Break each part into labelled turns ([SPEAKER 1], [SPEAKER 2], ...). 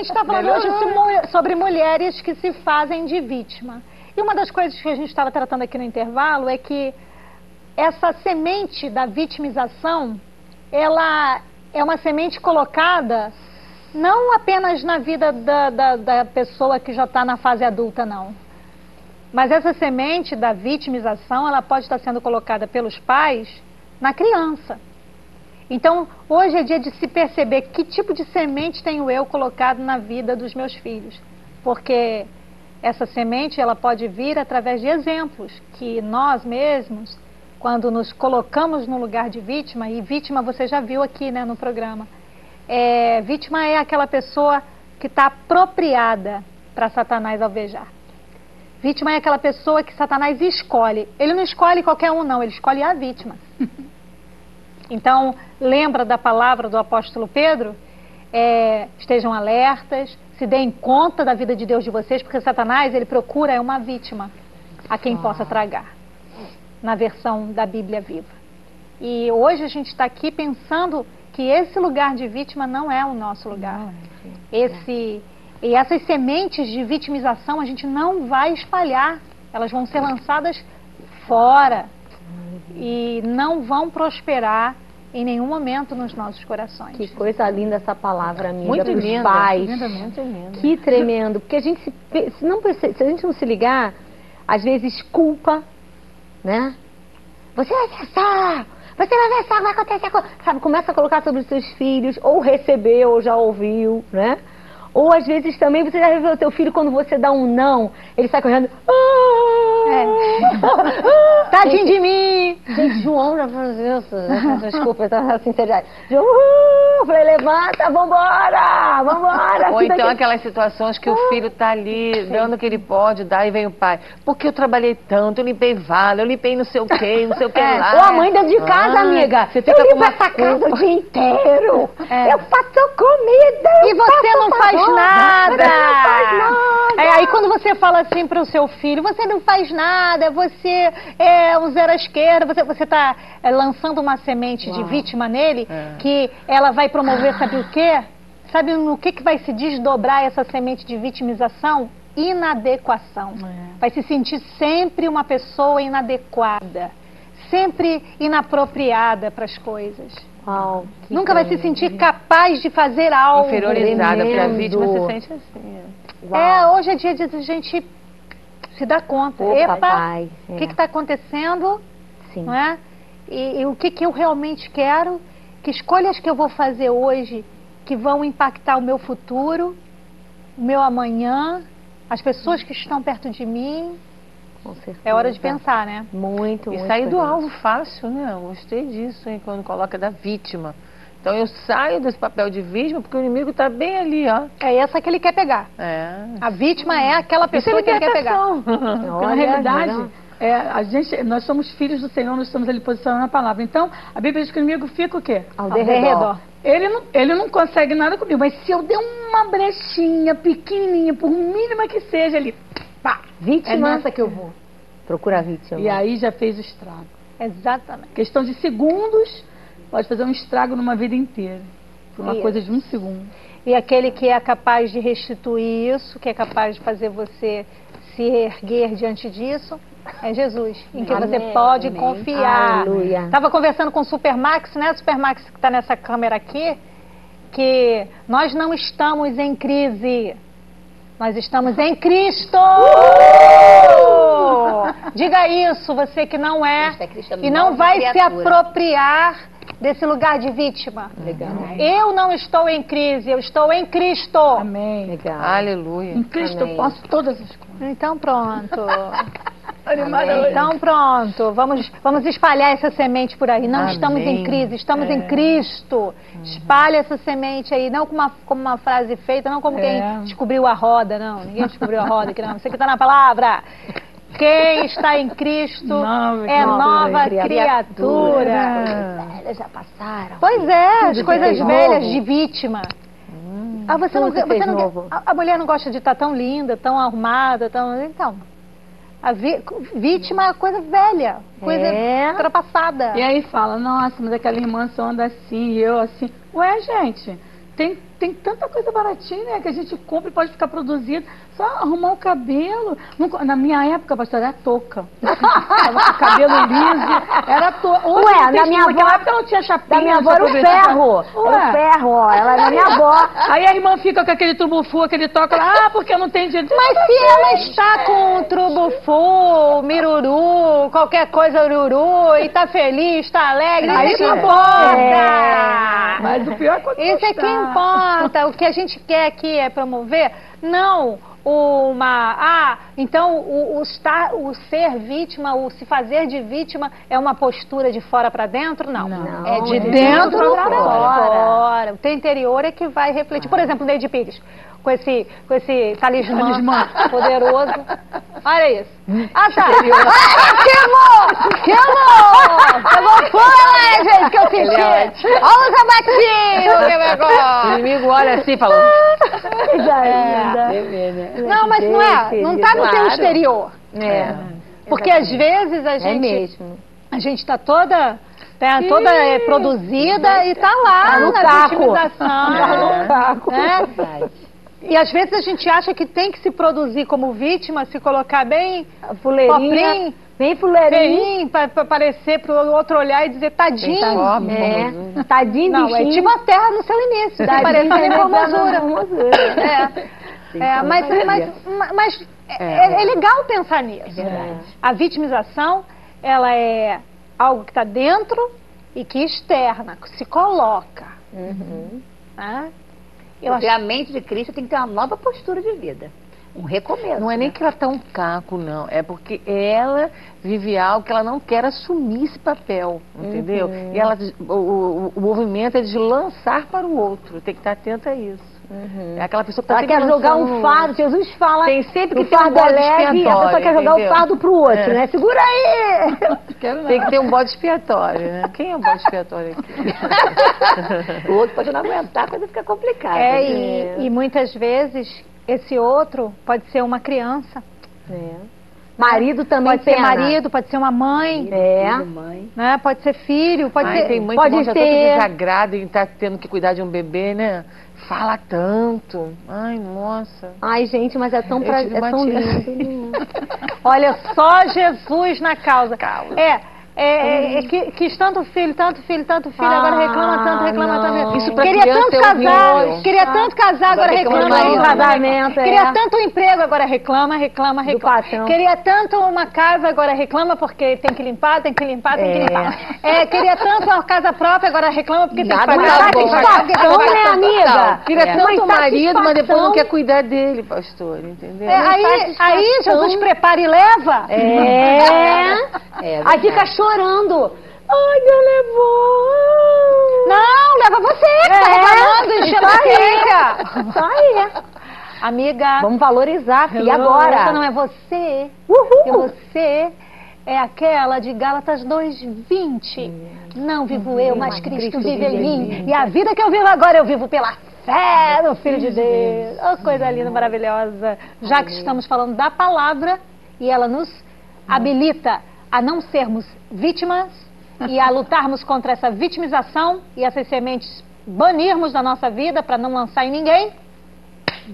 [SPEAKER 1] gente está falando hoje sobre mulheres que se fazem de vítima. E uma das coisas que a gente estava tratando aqui no intervalo é que essa semente da vitimização, ela é uma semente colocada não apenas na vida da, da, da pessoa que já está na fase adulta, não. Mas essa semente da vitimização, ela pode estar sendo colocada pelos pais na criança. Então, hoje é dia de se perceber que tipo de semente tenho eu colocado na vida dos meus filhos. Porque essa semente, ela pode vir através de exemplos que nós mesmos, quando nos colocamos no lugar de vítima, e vítima você já viu aqui né, no programa, é, vítima é aquela pessoa que está apropriada para Satanás alvejar. Vítima é aquela pessoa que Satanás escolhe. Ele não escolhe qualquer um, não, ele escolhe a vítima. Então, lembra da palavra do apóstolo Pedro? É, estejam alertas, se deem conta da vida de Deus de vocês, porque Satanás ele procura é uma vítima a quem ah. possa tragar, na versão da Bíblia viva. E hoje a gente está aqui pensando que esse lugar de vítima não é o nosso lugar. Esse e essas sementes de vitimização a gente não vai espalhar, elas vão ser lançadas fora e não vão prosperar em nenhum momento nos nossos corações.
[SPEAKER 2] Que coisa linda essa palavra, amiga,
[SPEAKER 1] muito linda,
[SPEAKER 2] pais.
[SPEAKER 1] Linda, muito linda.
[SPEAKER 2] Que tremendo, porque a gente se, se não se a gente não se ligar, às vezes culpa, né? Você vai versar, você vai versar, vai acontecer, sabe? Começa a colocar sobre os seus filhos, ou recebeu, ou já ouviu, né? Ou às vezes também você já viu o seu filho quando você dá um não, ele sai correndo. Ah,
[SPEAKER 1] é. Tadinho de mim!
[SPEAKER 2] Gente, João já faz isso. Desculpa, tá sinceridade. João, uh, falei, levanta, vambora! Vambora!
[SPEAKER 3] Ou então aqui. aquelas situações que o filho tá ali Sim. dando o que ele pode dar e vem o pai. Porque eu trabalhei tanto, eu limpei vala, eu limpei não sei o que, não sei o que é. lá.
[SPEAKER 2] Ou a mãe dentro de casa, ah, amiga. Você fica eu limpo essa casa o dia inteiro. É. Eu faço comida.
[SPEAKER 1] E Você não faz nada. É, aí quando você fala assim para o seu filho, você não faz nada, você é um zero à esquerda, você está é, lançando uma semente Uau. de vítima nele, é. que ela vai promover, sabe o quê? Sabe no que, que vai se desdobrar essa semente de vitimização? Inadequação. É. Vai se sentir sempre uma pessoa inadequada, sempre inapropriada para as coisas.
[SPEAKER 2] Uau,
[SPEAKER 1] Nunca vai se sentir capaz de fazer algo.
[SPEAKER 3] Inferiorizada, porque a vítima se sente assim.
[SPEAKER 1] Uau. É, hoje é dia de a gente se dar conta.
[SPEAKER 2] Ô,
[SPEAKER 1] Epa, o que está acontecendo?
[SPEAKER 2] Sim.
[SPEAKER 1] Não é? E, e, o que, que eu realmente quero? Que escolhas que eu vou fazer hoje que vão impactar o meu futuro, o meu amanhã, as pessoas que estão perto de mim,
[SPEAKER 2] com certeza.
[SPEAKER 1] É hora de pensar, né?
[SPEAKER 2] Muito,
[SPEAKER 3] e
[SPEAKER 2] muito.
[SPEAKER 3] E sair do alvo fácil, né? Eu gostei disso, hein? Quando coloca da vítima. Então eu saio desse papel de vítima porque o inimigo está bem ali, ó.
[SPEAKER 1] É essa que ele quer pegar.
[SPEAKER 3] É.
[SPEAKER 1] A vítima é aquela pessoa que ele quer pegar.
[SPEAKER 4] Porque na realidade, é, a gente, nós somos filhos do Senhor, nós estamos ali posicionando a palavra. Então, a Bíblia diz que o inimigo fica o quê?
[SPEAKER 2] Ao, Ao derredor.
[SPEAKER 4] Ele não, ele não consegue nada comigo, mas se eu der uma brechinha pequenininha, por mínima que seja, ele Pá,
[SPEAKER 2] vítima. É nessa que eu vou. Procura a vítima.
[SPEAKER 4] E aí já fez o estrago.
[SPEAKER 1] Exatamente.
[SPEAKER 4] Questão de segundos pode fazer um estrago numa vida inteira. Por uma isso. coisa de um segundo.
[SPEAKER 1] E aquele que é capaz de restituir isso, que é capaz de fazer você se erguer diante disso, é Jesus, em que Amém. você pode Amém. confiar. Estava conversando com o Supermax, né? Supermax que está nessa câmera aqui, que nós não estamos em crise. Nós estamos em Cristo! Diga isso, você que não é, é e não vai criatura. se apropriar desse lugar de vítima.
[SPEAKER 2] Legal.
[SPEAKER 1] Eu não estou em crise, eu estou em Cristo.
[SPEAKER 4] Amém.
[SPEAKER 3] Legal. Aleluia.
[SPEAKER 4] Em Cristo Amém. eu posso todas as coisas.
[SPEAKER 1] Então pronto. Então pronto, vamos, vamos espalhar essa semente por aí. Não Amém. estamos em crise, estamos é. em Cristo. Uhum. Espalha essa semente aí, não como uma, como uma frase feita, não como é. quem descobriu a roda, não. Ninguém descobriu a roda aqui, não. Você que está na palavra. Quem está em Cristo nova, é nova criatura. criatura.
[SPEAKER 2] As velhas já passaram.
[SPEAKER 1] Pois é, as coisas velhas novo. de vítima. Hum, ah, você não, você não, a, a mulher não gosta de estar tão linda, tão arrumada, tão. Então, a vi, vítima é coisa velha, coisa é. ultrapassada.
[SPEAKER 4] E aí fala, nossa, mas aquela irmã só anda assim, e eu assim. Ué, gente, tem tem tanta coisa baratinha, né? Que a gente compra e pode ficar produzido. Só arrumar o cabelo. Na minha época, pastor, era touca. Cabelo liso, era touca.
[SPEAKER 2] Ué, na minha avó-
[SPEAKER 4] época não tinha chapinha.
[SPEAKER 2] Da minha avó era o ferro. Era o ferro, ó. Ela era minha avó.
[SPEAKER 4] Aí a irmã fica com aquele trubufu, aquele toque lá, ah, porque eu não tenho dinheiro.
[SPEAKER 1] Mas se ela está com um trubufu, miruru, qualquer coisa ururu, e tá feliz, tá alegre,
[SPEAKER 4] Aí
[SPEAKER 1] isso importa.
[SPEAKER 4] Mas o pior é quando
[SPEAKER 1] Isso é que importa. O que a gente quer aqui é promover, não uma. Ah, então o, o estar, o ser vítima, o se fazer de vítima é uma postura de fora para dentro? Não.
[SPEAKER 4] Não.
[SPEAKER 1] é de
[SPEAKER 2] é de
[SPEAKER 1] dentro
[SPEAKER 2] dentro
[SPEAKER 1] para fora.
[SPEAKER 2] fora.
[SPEAKER 1] O teu interior é que vai refletir. Por exemplo, o Neide Pires, com esse, com esse talismã,
[SPEAKER 4] Talismã.
[SPEAKER 1] poderoso. Olha isso. Ah, tá. Ah, queimou! Queimou! Pegou fogo, né, gente, que eu senti. Olha o sabatinho que
[SPEAKER 3] O
[SPEAKER 1] pegou.
[SPEAKER 3] inimigo olha assim e fala.
[SPEAKER 2] Coisa
[SPEAKER 1] É.
[SPEAKER 2] linda.
[SPEAKER 1] Não, mas não é. Não está no teu
[SPEAKER 3] Claro.
[SPEAKER 1] exterior.
[SPEAKER 2] É,
[SPEAKER 1] Porque às vezes a
[SPEAKER 2] é
[SPEAKER 1] gente
[SPEAKER 2] mesmo.
[SPEAKER 1] a gente está toda tá toda é, produzida e está lá
[SPEAKER 2] Tá no
[SPEAKER 1] na
[SPEAKER 2] caco.
[SPEAKER 1] vitimização.
[SPEAKER 2] Tá no caco.
[SPEAKER 1] né? E às vezes a gente acha que tem que se produzir como vítima, se colocar bem
[SPEAKER 2] fuleirinha. Bem fuleirinha.
[SPEAKER 1] para parecer para o outro olhar e dizer tadinho.
[SPEAKER 2] É, tadinho,
[SPEAKER 1] Não, é
[SPEAKER 2] bichinho.
[SPEAKER 1] tipo a terra no seu início,
[SPEAKER 2] Tadinho,
[SPEAKER 1] parecendo
[SPEAKER 2] tadinho,
[SPEAKER 1] formosura.
[SPEAKER 2] formosura.
[SPEAKER 1] É, é, mas, mas, mas é, é legal pensar nisso.
[SPEAKER 2] verdade.
[SPEAKER 1] A vitimização, ela é algo que está dentro e que externa, que se coloca.
[SPEAKER 2] Uhum.
[SPEAKER 1] né? Eu
[SPEAKER 5] Porque
[SPEAKER 1] acho
[SPEAKER 5] a mente de Cristo tem que ter uma nova postura de vida. Um recomeço.
[SPEAKER 3] Não é nem
[SPEAKER 5] né?
[SPEAKER 3] que ela tá um caco, não. É porque ela vive algo que ela não quer assumir esse papel, entendeu?
[SPEAKER 2] Uhum.
[SPEAKER 3] E ela, o, o- o movimento é de lançar para o outro. Tem que estar atenta a isso. É aquela pessoa que tá
[SPEAKER 2] Ela quer jogar um fardo, Jesus fala
[SPEAKER 3] Tem sempre
[SPEAKER 2] que
[SPEAKER 3] ter um
[SPEAKER 2] fardo é
[SPEAKER 3] bode
[SPEAKER 2] leve e a pessoa
[SPEAKER 3] expiatório,
[SPEAKER 2] quer jogar o
[SPEAKER 3] entendeu?
[SPEAKER 2] fardo pro outro,
[SPEAKER 3] É.
[SPEAKER 2] né? Segura aí!
[SPEAKER 4] Quero
[SPEAKER 3] Tem que ter um bode expiatório, né? Quem é o bode expiatório aqui?
[SPEAKER 5] O outro pode não aguentar, a coisa fica complicada.
[SPEAKER 1] É,
[SPEAKER 5] né?
[SPEAKER 1] e, e muitas vezes esse outro pode ser uma criança,
[SPEAKER 2] Marido também
[SPEAKER 1] pode ser
[SPEAKER 2] pena.
[SPEAKER 1] marido, pode ser uma mãe,
[SPEAKER 2] É.
[SPEAKER 5] Filho, mãe.
[SPEAKER 1] né? pode ser filho, pode
[SPEAKER 3] Ai,
[SPEAKER 1] ser.
[SPEAKER 3] tem mãe
[SPEAKER 2] pode
[SPEAKER 3] que
[SPEAKER 2] ser.
[SPEAKER 3] desagrado em estar tendo que cuidar de um bebê, né? Fala tanto. Ai, nossa.
[SPEAKER 2] Ai, gente, mas é tão, pra... é tão lindo.
[SPEAKER 1] Olha só Jesus na causa.
[SPEAKER 3] Causa.
[SPEAKER 1] É. É, é, que, quis tanto filho, tanto filho, tanto filho, agora
[SPEAKER 2] Ah,
[SPEAKER 1] reclama tanto, reclama
[SPEAKER 2] não.
[SPEAKER 1] tanto.
[SPEAKER 3] Isso pra
[SPEAKER 1] queria tanto
[SPEAKER 3] é
[SPEAKER 1] casar,
[SPEAKER 3] horrível.
[SPEAKER 1] queria tanto casar, agora
[SPEAKER 3] Agora reclama
[SPEAKER 1] reclama.
[SPEAKER 3] do marido.
[SPEAKER 2] Casamento, é.
[SPEAKER 1] Queria tanto emprego, agora reclama, reclama, reclama. Queria tanto uma casa, agora reclama porque tem que limpar, tem que limpar, tem que
[SPEAKER 2] É.
[SPEAKER 1] limpar. É, queria tanto uma casa própria, agora reclama porque tem que
[SPEAKER 3] Nada
[SPEAKER 1] tem que pagar, tem que
[SPEAKER 2] Satisfação, né, amiga?
[SPEAKER 3] Queria
[SPEAKER 2] É.
[SPEAKER 3] tanto
[SPEAKER 2] Mas
[SPEAKER 3] marido, mas depois não quer cuidar dele, pastor, entendeu?
[SPEAKER 1] É, aí, aí Jesus prepara e leva.
[SPEAKER 2] É.
[SPEAKER 5] É,
[SPEAKER 2] Aí fica chorando. Ai, Deus levou.
[SPEAKER 1] Não, leva você, que tá
[SPEAKER 2] É,
[SPEAKER 1] reclamando, enchendo a
[SPEAKER 2] isso aí.
[SPEAKER 1] pica.
[SPEAKER 2] Isso aí.
[SPEAKER 1] Amiga,
[SPEAKER 2] Vamos valorizar. E
[SPEAKER 1] Hello,
[SPEAKER 2] agora?
[SPEAKER 1] Essa não é você.
[SPEAKER 2] Uhul.
[SPEAKER 1] você é aquela de Gálatas 2:20. Não vivo eu, mas Cristo, vive em mim. E a vida que eu vivo agora, eu vivo pela fé no Filho de Deus. Oh, coisa linda, maravilhosa. Já que estamos falando da palavra e ela nos habilita a não sermos vítimas e a lutarmos contra essa vitimização e essas sementes banirmos da nossa vida para não lançar em ninguém.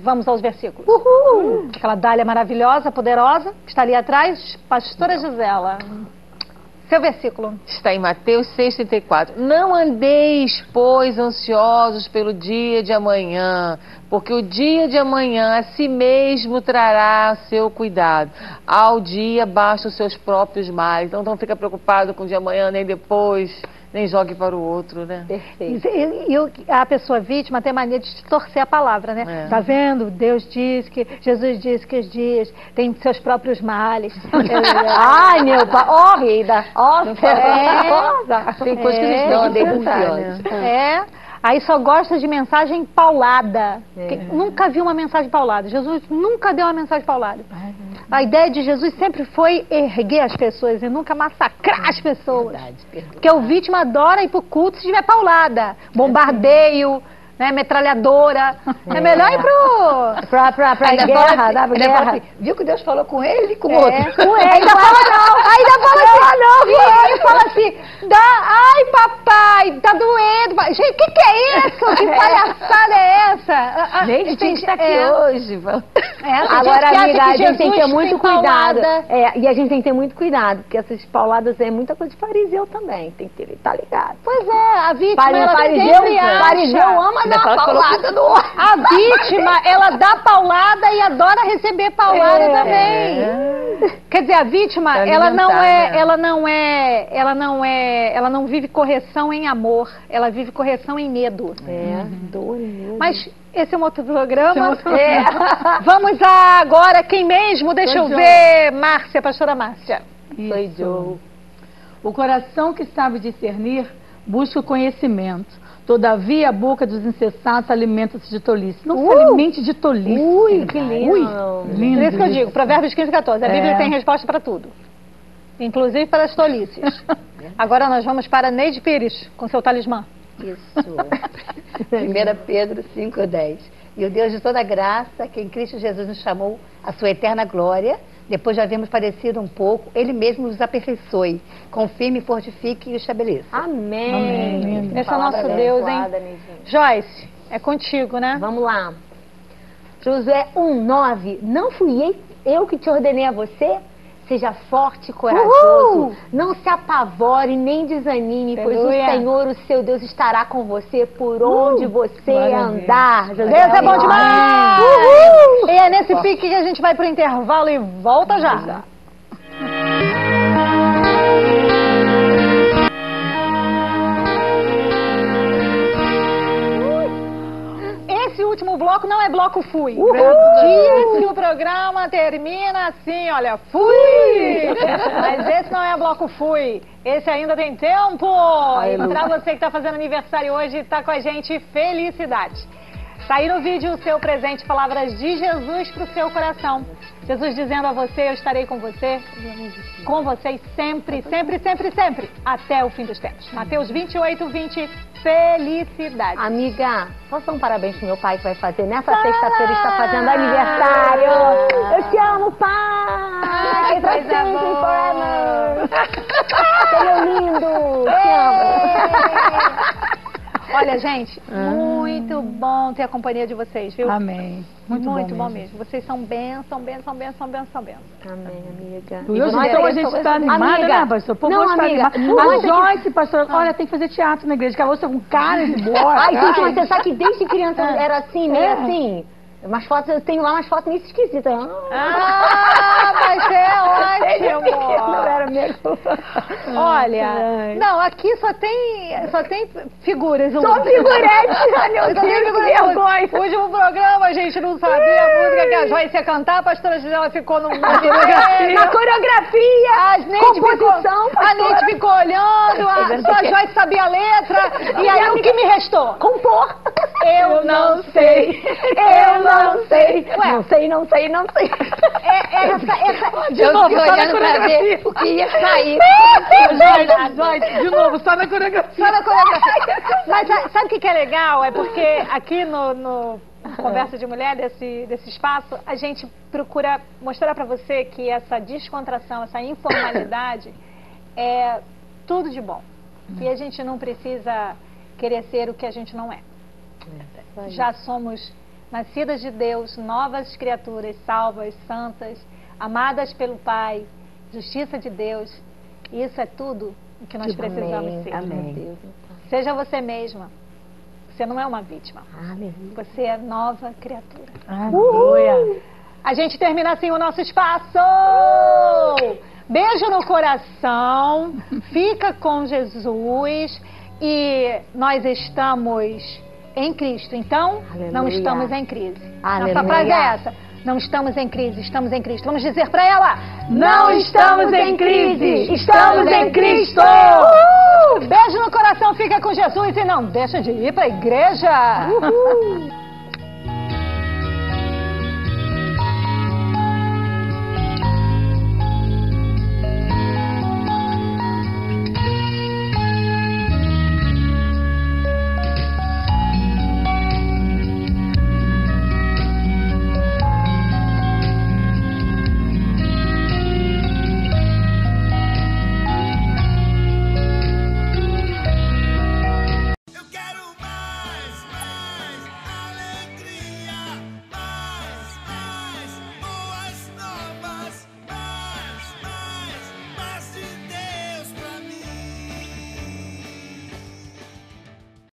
[SPEAKER 1] Vamos aos versículos.
[SPEAKER 2] Uhul.
[SPEAKER 1] Aquela dália maravilhosa, poderosa, que está ali atrás, pastora Gisela. Seu versículo.
[SPEAKER 3] Está em Mateus 6,34. Não andeis, pois, ansiosos pelo dia de amanhã, porque o dia de amanhã a si mesmo trará seu cuidado. Ao dia basta os seus próprios males. Então não fica preocupado com o dia de amanhã, nem depois, nem jogue para o outro, né?
[SPEAKER 2] Perfeito.
[SPEAKER 1] E, e a pessoa vítima tem mania de distorcer a palavra, né?
[SPEAKER 3] É.
[SPEAKER 1] Tá vendo? Deus diz que, Jesus diz que os dias têm seus próprios males.
[SPEAKER 2] Ai, meu pai. Ó, vida. Ó,
[SPEAKER 1] É.
[SPEAKER 3] Tem coisas que a gente
[SPEAKER 1] É.
[SPEAKER 3] não tem
[SPEAKER 5] denúncias.
[SPEAKER 1] É. Aí só gosta de mensagem paulada.
[SPEAKER 2] É.
[SPEAKER 1] Nunca viu uma mensagem paulada. Jesus nunca deu uma mensagem paulada. A ideia de Jesus sempre foi erguer as pessoas e nunca massacrar as pessoas.
[SPEAKER 5] Verdade.
[SPEAKER 1] Porque o vítima adora ir pro culto se tiver paulada. Bombardeio, né, metralhadora. É, melhor ir pro...
[SPEAKER 2] Pra, pra, pra
[SPEAKER 5] Ainda
[SPEAKER 2] guerra,
[SPEAKER 5] fala assim, ainda
[SPEAKER 2] guerra.
[SPEAKER 5] fala assim, viu que Deus falou com ele e com o
[SPEAKER 1] É,
[SPEAKER 5] outro?
[SPEAKER 1] com ele. Ainda fala não. Ainda fala assim.
[SPEAKER 2] não,
[SPEAKER 1] e aí fala WhatsApp, dá, ai papai, tá doendo. Gente, o que, que é isso? Que palhaçada é essa? Ah, ah,
[SPEAKER 2] Gente,
[SPEAKER 1] tem-
[SPEAKER 2] a gente tá aqui
[SPEAKER 1] é,
[SPEAKER 2] hoje.
[SPEAKER 1] é,
[SPEAKER 2] Agora,
[SPEAKER 1] que
[SPEAKER 2] amiga,
[SPEAKER 1] que
[SPEAKER 2] a gente tem que ter muito cuidado. É, e a gente tem que ter muito cuidado, porque essas pauladas é muita coisa de fariseu também. Tem que ter, tá ligado?
[SPEAKER 1] Pois é, a vítima,
[SPEAKER 2] Fari-
[SPEAKER 1] ela
[SPEAKER 2] fariseu, fariseu ama uma paulada no.
[SPEAKER 1] A vítima, ela dá paulada e adora receber paulada
[SPEAKER 2] É.
[SPEAKER 1] também. Quer dizer, a vítima, ela não é,
[SPEAKER 3] né?
[SPEAKER 1] ela não é, ela não é, ela não vive correção em amor, ela vive correção em medo.
[SPEAKER 2] É, dor e medo.
[SPEAKER 1] Mas esse é um outro programa.
[SPEAKER 4] É outro
[SPEAKER 1] É. Vamos a agora quem mesmo? Deixa
[SPEAKER 4] Sou
[SPEAKER 1] eu
[SPEAKER 4] Joe.
[SPEAKER 1] ver, Márcia, pastora Márcia.
[SPEAKER 4] Isso.
[SPEAKER 2] Joe.
[SPEAKER 4] O coração que sabe discernir busca o conhecimento. Todavia, a boca dos insensatos alimenta-se de tolice. Não se alimente de tolice.
[SPEAKER 2] Ui, que lindo.
[SPEAKER 4] Ui,
[SPEAKER 1] Por
[SPEAKER 4] lindo.
[SPEAKER 1] isso que eu digo, Provérbios 15 e 14. A Bíblia
[SPEAKER 4] É.
[SPEAKER 1] tem resposta para tudo. Inclusive para as tolices. Agora nós vamos para Neide Pires, com seu talismã.
[SPEAKER 5] Isso. 1 Pedro 5,10. E o Deus de toda graça, que em Cristo Jesus nos chamou à sua eterna glória, depois de havermos padecido um pouco, Ele mesmo nos aperfeiçoe, confirme, fortifique e estabeleça.
[SPEAKER 2] Amém.
[SPEAKER 4] Amém.
[SPEAKER 1] Esse é o nosso Deus, hein? Joyce, é contigo, né?
[SPEAKER 2] Vamos lá. Josué 1,9. Não fui eu- eu que te ordenei a você? Seja forte e corajoso.
[SPEAKER 1] Uhul!
[SPEAKER 2] Não se apavore nem desanime, pois o
[SPEAKER 1] Aleluia.
[SPEAKER 2] Senhor, o seu Deus, estará com você por onde você
[SPEAKER 4] Glória Deus.
[SPEAKER 2] andar.
[SPEAKER 1] Deus é bom
[SPEAKER 2] 1:9.
[SPEAKER 1] demais! Uhul! E é nesse pique que a gente vai pro intervalo e volta já. Esse bloco não é bloco fui. Diz que o programa termina assim, olha, fui! Mas esse não é bloco fui. Esse ainda tem tempo! E pra você que está fazendo aniversário hoje, tá com a gente, felicidade! Tá aí no vídeo o seu presente, palavras de Jesus pro seu coração. Jesus dizendo a você, eu estarei com você, com vocês sempre, sempre, sempre, sempre, até o fim dos tempos. Mateus 28, 20, felicidade.
[SPEAKER 2] Amiga, posso dar um parabéns pro meu pai que vai fazer nessa sexta-feira, está fazendo aniversário. Eu te amo, pai!
[SPEAKER 1] Coisa
[SPEAKER 2] sempre,
[SPEAKER 1] boa.
[SPEAKER 2] forever! É lindo! Te amo!
[SPEAKER 1] Olha, gente, muito bom ter a companhia de vocês, viu?
[SPEAKER 4] Amém. Muito,
[SPEAKER 1] Muito
[SPEAKER 4] bom,
[SPEAKER 1] bom
[SPEAKER 4] mesmo.
[SPEAKER 1] mesmo. Vocês são bênção, bênção, bênção, bênção, bênção.
[SPEAKER 2] Amém, amiga.
[SPEAKER 4] E hoje,
[SPEAKER 2] nós
[SPEAKER 4] então, a gente está animada,
[SPEAKER 2] Amiga,
[SPEAKER 4] né, pastor? Pô,
[SPEAKER 2] não,
[SPEAKER 4] tá
[SPEAKER 2] amiga,
[SPEAKER 4] animada.
[SPEAKER 2] não,
[SPEAKER 4] A
[SPEAKER 2] que-
[SPEAKER 4] Joyce, pastor, olha, tem que fazer teatro na igreja, usa com cara de boa.
[SPEAKER 2] Ai, gente, mas você sabe que desde criança
[SPEAKER 1] É.
[SPEAKER 2] era assim, meio assim. Umas fotos, eu tenho lá umas fotos meio esquisitas.
[SPEAKER 1] Ah, mas é ótimo!
[SPEAKER 2] Não era minha culpa.
[SPEAKER 1] Olha,
[SPEAKER 2] Ai.
[SPEAKER 1] não, aqui só tem, só tem figuras.
[SPEAKER 2] Só
[SPEAKER 1] Lu.
[SPEAKER 2] figurete, Deus, que
[SPEAKER 1] figuras.
[SPEAKER 2] vergonha.
[SPEAKER 1] O último programa a gente não sabia a música que a Joyce ia cantar, a pastora Gisela ficou no
[SPEAKER 2] Na coreografia,
[SPEAKER 1] A Neide
[SPEAKER 2] composição,
[SPEAKER 1] ficou, a Neide ficou olhando, a, só a Joyce sabia a letra, e aí o que me restou?
[SPEAKER 2] compor.
[SPEAKER 1] Eu não sei,
[SPEAKER 2] eu não sei.
[SPEAKER 1] Ué.
[SPEAKER 2] Não sei, não sei, não sei.
[SPEAKER 1] É, é essa, essa,
[SPEAKER 5] De novo, olhando pra ver o que ia sair.
[SPEAKER 4] De novo, só na coreografia.
[SPEAKER 1] Só na coreografia. Mas sa- sabe o que, que é legal? É porque aqui no, no Conversa de Mulher, desse, desse espaço, a gente procura mostrar pra você que essa descontração, essa informalidade é tudo de bom. Que a gente não precisa querer ser o que a gente não é. Já somos nascidas de Deus, novas criaturas, salvas, santas, amadas pelo Pai, justiça de Deus. Isso é tudo o que nós precisamos
[SPEAKER 2] Amém,
[SPEAKER 1] ser.
[SPEAKER 2] amém.
[SPEAKER 1] Seja você mesma. Você não é uma vítima.
[SPEAKER 2] Aleluia.
[SPEAKER 1] Você é nova criatura.
[SPEAKER 4] Aleluia.
[SPEAKER 1] A gente termina assim o nosso espaço. Beijo no coração. Fica com Jesus. E nós estamos em Cristo. Então, não
[SPEAKER 2] Aleluia.
[SPEAKER 1] estamos em crise.
[SPEAKER 2] Aleluia.
[SPEAKER 1] Nossa frase é essa. Não estamos em crise, estamos em Cristo. Vamos dizer para ela:
[SPEAKER 2] Não estamos em crise, estamos em Cristo.
[SPEAKER 1] Uhul! Beijo no coração, fica com Jesus e não deixa de ir para a igreja.
[SPEAKER 2] Uhul.